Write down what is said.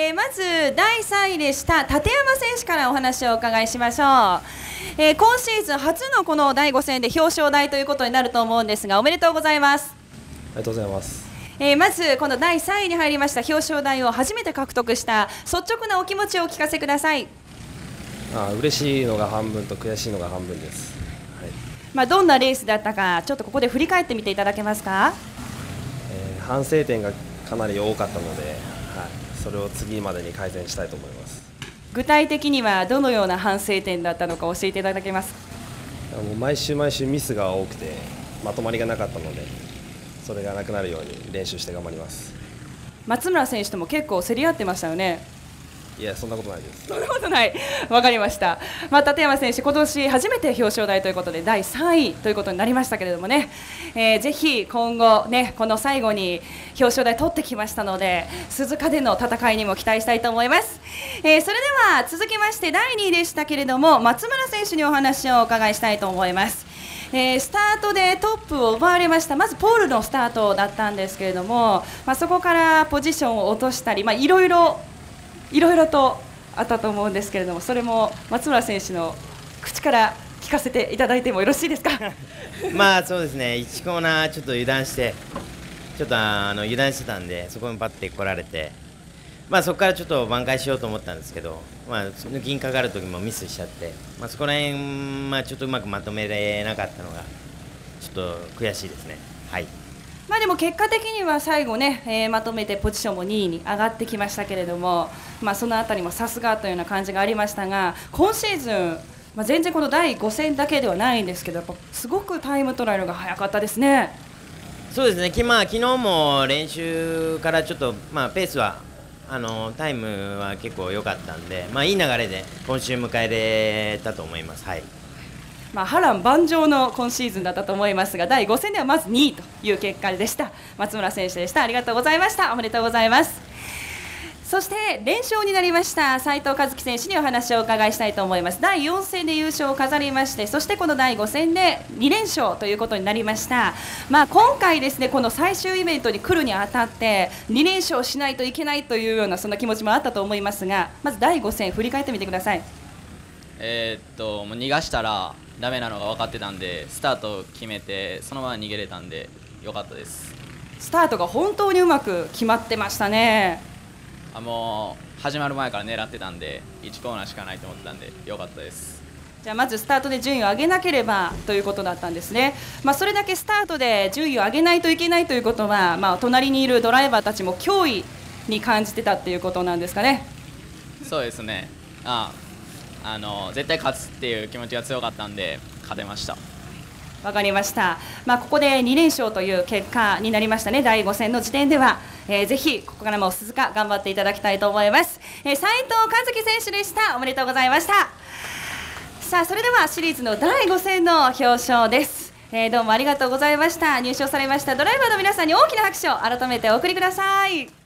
えー、まず第3位でした立山選手からお話をお伺いしましょう、えー、今シーズン初のこの第5戦で表彰台ということになると思うんですがおめでとうございます。ありがとうございます。えー、まずこの第3位に入りました表彰台を初めて獲得した率直なお気持ちをお聞かせください。あ嬉しいのが半分と悔しいのが半分です、はい、まあ、どんなレースだったかちょっとここで振り返ってみていただけますか、えー、反省点がかなり多かったので、はい、それを次までに改善したいと思います。具体的にはどのような反省点だったのか教えていただけますもう毎週毎週ミスが多くてまとまりがなかったのでそれがなくなるように練習して頑張ります。松村選手とも結構競り合ってましたよねいやそんなことないです。そんなことない。わかりました、まあ、立山選手今年初めて表彰台ということで第3位ということになりましたけれどもね、えー、ぜひ今後ねこの最後に表彰台取ってきましたので鈴鹿での戦いにも期待したいと思います、えー、それでは続きまして第2位でしたけれども松村選手にお話をお伺いしたいと思います。えー、スタートでトップを奪われました。まずポールのスタートだったんですけれども、まあ、そこからポジションを落としたり、まあ、いろいろいろいろとあったと思うんですけれどもそれも松村選手の口から聞かせていただいてもよろしいですか？まあそうですね。1コーナーちょっと油断してちょっとあの油断してたんでそこにパッて来られてまあ、そこからちょっと挽回しようと思ったんですけど、まあ、抜きにかかる時もミスしちゃって、まあ、そこら辺、まあ、ちょっとうまくまとめられなかったのがちょっと悔しいですね。はい。まあ、でも結果的には最後ね、えー、まとめてポジションも2位に上がってきましたけれども、まあ、その辺りもさすがというような感じがありましたが今シーズン、まあ、全然この第5戦だけではないんですけどすごくタイムトライアルが早かったですね。そうですね、まあ、昨日も練習からちょっと、まあ、ペースはあのタイムは結構良かったんで、まあ、いい流れで今週迎えれたと思います。はいまあ、波乱万丈の今シーズンだったと思いますが第5戦ではまず2位という結果でした。松村選手でした。ありがとうございました。おめでとうございます。そして連勝になりました。斉藤和樹選手にお話をお伺いしたいと思います。第4戦で優勝を飾りましてそしてこの第5戦で2連勝ということになりました。まあ今回ですねこの最終イベントに来るにあたって2連勝しないといけないというようなそんな気持ちもあったと思いますがまず第5戦振り返ってみてください。えー、っともう逃がしたらダメなのが分かってたんでスタート決めてそのまま逃げれたんで良かったです。スタートが本当にうまく決まってましたね。あもう始まる前から狙ってたんで1コーナーしかないと思ったんでよかったです。じゃあまずスタートで順位を上げなければということだったんですね、まあ、それだけスタートで順位を上げないといけないということは、まあ、隣にいるドライバーたちも脅威に感じてたっていうことなんですかね。そうですね。あああの絶対勝つっていう気持ちが強かったんで勝てました。わかりました、まあ、ここで2連勝という結果になりましたね、第5戦の時点では、えー、ぜひここからも鈴鹿頑張っていただきたいと思います、えー、斉藤和樹選手でした。おめでとうございました。さあそれではシリーズの第5戦の表彰です、えー、どうもありがとうございました。入賞されましたドライバーの皆さんに大きな拍手を改めてお送りください。